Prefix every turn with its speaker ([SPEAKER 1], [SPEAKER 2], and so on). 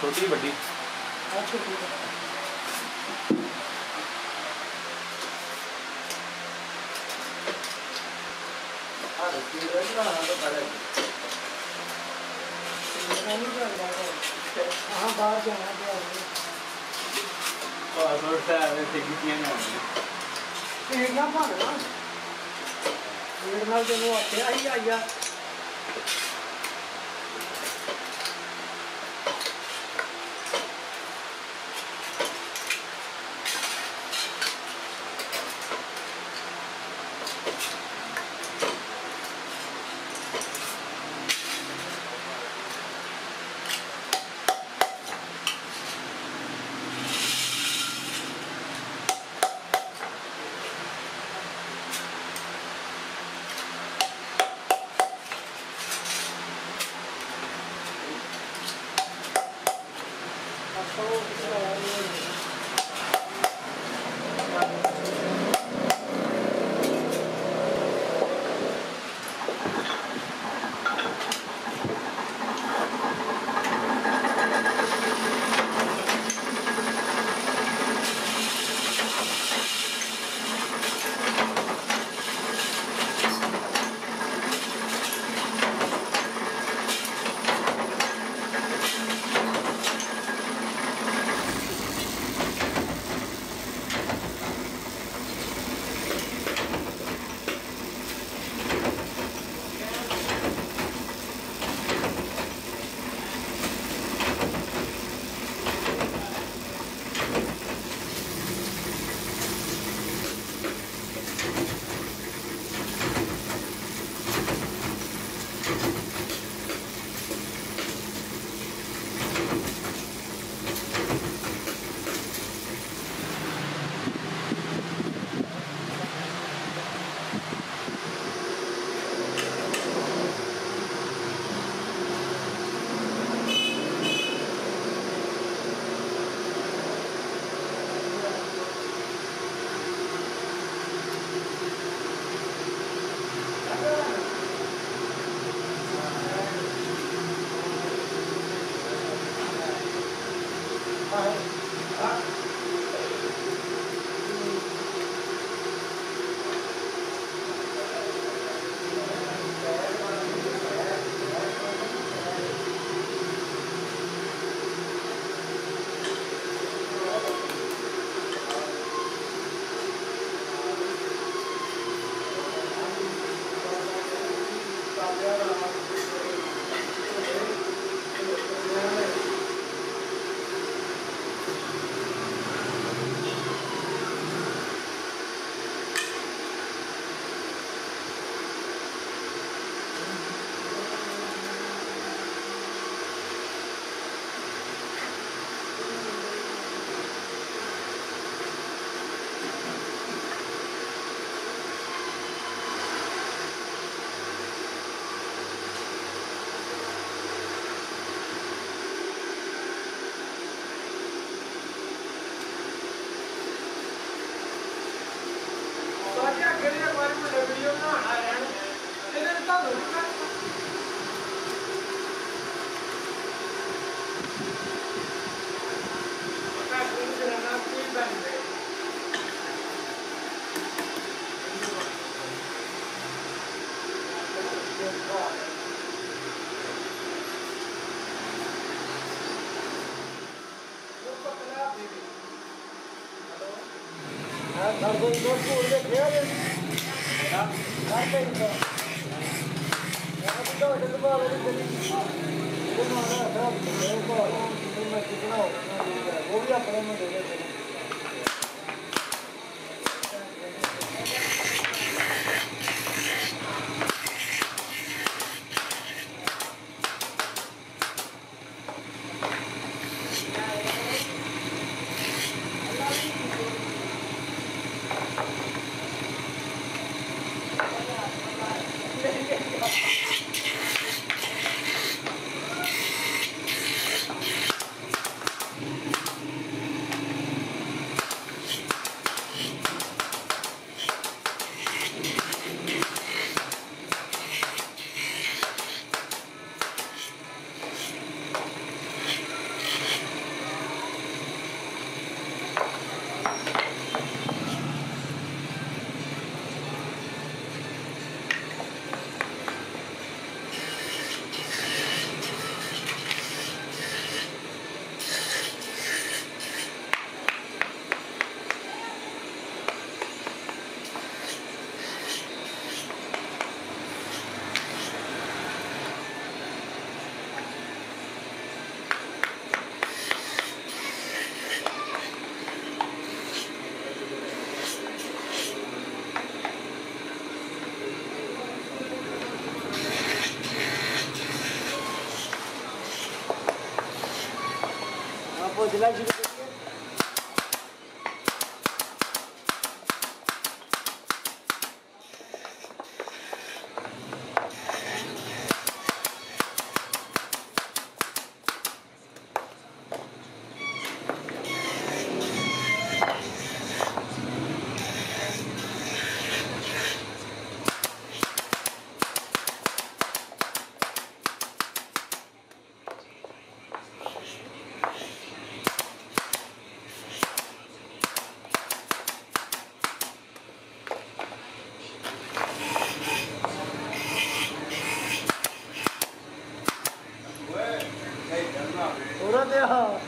[SPEAKER 1] ਛੋਟੀ ਵੱਡੀ।
[SPEAKER 2] ਆ ਛੋਟੀ
[SPEAKER 1] ਆ ਰੋਟੀ ਰੋਟੀ ਨਾ ਹਾਂ ਤਾਂ ਪਹਿਲੇ
[SPEAKER 2] ਨਹੀਂ ਜਾਂਦਾ ਹਾਂ ਬਾਹਰ ਜਾਣਾ ਪਿਆ
[SPEAKER 1] ਆ ਰੋਡ ਤੇ ਆਵੇ ਤੇ ਕਿਤੀਆਂ ਨੇ ਆਉਂਦੀ
[SPEAKER 2] ਇਹ ਨਾ ਭਾਣਾ ਇਹ ਨਾਲ ਜਦੋਂ ਆਇਆ ਆਇਆ Dar bun, nu știu unde trebuie, dar pe वो भी अपने में दे देते हैं de là, je. no.